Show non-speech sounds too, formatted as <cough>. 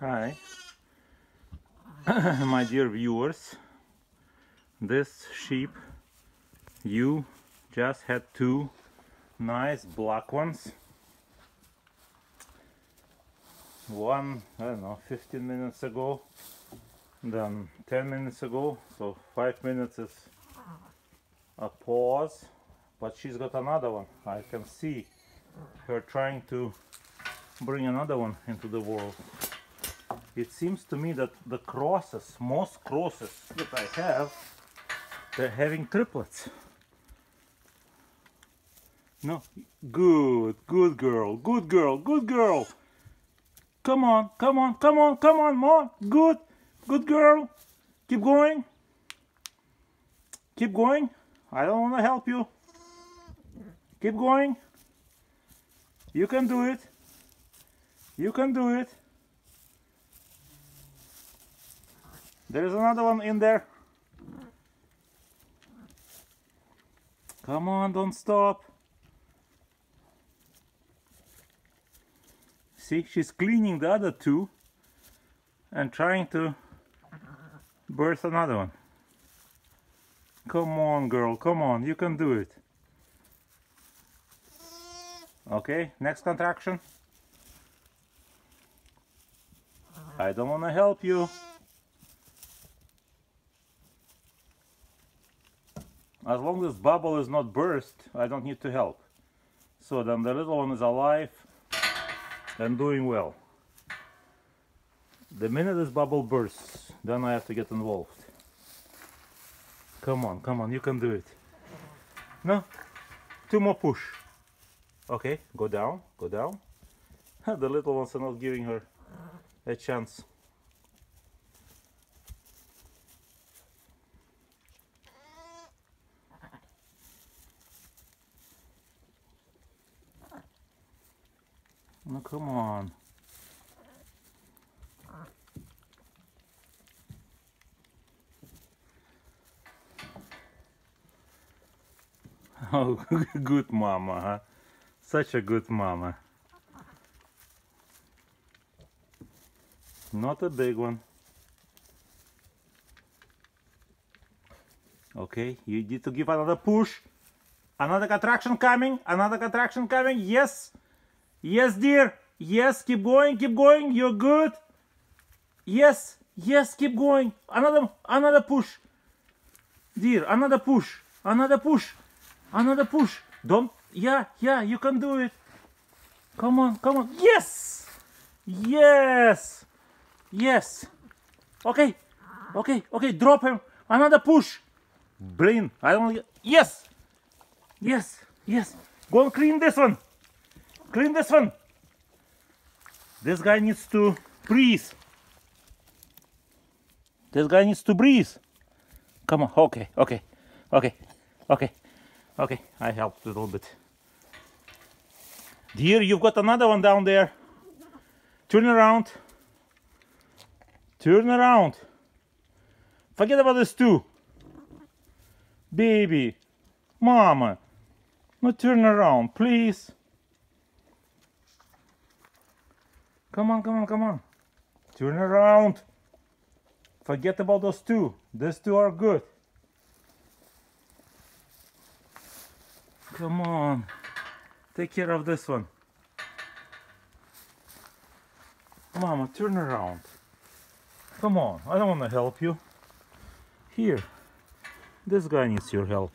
Hi, <coughs> my dear viewers. This sheep, you just had two nice black ones. One, I don't know, 15 minutes ago, then 10 minutes ago, so 5 minutes is a pause, but she's got another one. I can see her trying to bring another one into the world it seems to me that the crosses, most crosses that I have, they're having triplets. No, good, good girl, good girl, good girl. Come on, come on, come on, come on, more, good, good girl. Keep going. Keep going. I don't want to help you. Keep going. You can do it. You can do it. There's another one in there. Come on, don't stop. See, she's cleaning the other two and trying to birth another one. Come on, girl, come on, you can do it. Okay, next contraction. I don't want to help you. As long as bubble is not burst, I don't need to help. So then the little one is alive and doing well. The minute this bubble bursts, then I have to get involved. Come on, come on, you can do it. No, two more push. Okay, go down, go down. <laughs> the little ones are not giving her a chance. Come on. <laughs> Oh, <laughs> good mama, huh? Such a good mama. Not a big one. Okay, you need to give another push. Another contraction coming. Another contraction coming. Yes. Yes, dear. Yes, keep going, keep going. You're good. Yes, yes, keep going. Another, another push. Dear, another push. Another push. Another push. Don't, yeah, yeah, you can do it. Come on, come on. Yes. Yes. Yes. Okay. Okay, okay, drop him. Another push. Brain. I don't, yes. Yes, yes. Go and clean this one. Clean this one. This guy needs to breathe. This guy needs to breathe. Come on. Okay, okay, okay, okay, okay. I helped a little bit. Dear, you've got another one down there. Turn around. Turn around. Forget about this too. Baby. Mama. No, turn around, please. Come on, come on, come on. Turn around. Forget about those two. These two are good. Come on. Take care of this one. Mama, turn around. Come on, I don't want to help you. Here, this guy needs your help.